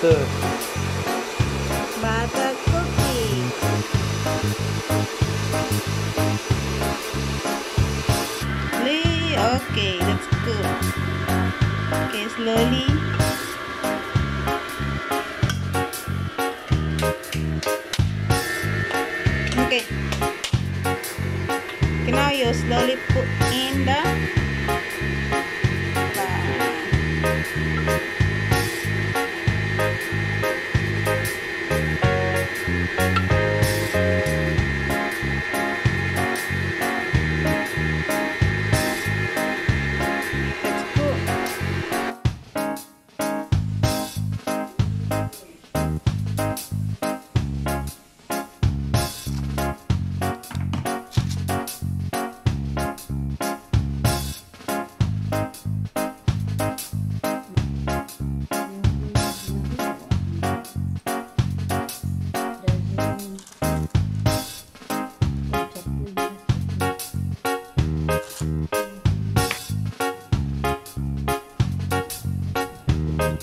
butter. Butter cookie. Lee, okay, that's good. Okay, slowly. Okay. Okay, now you slowly put in the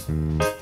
Mm-hmm.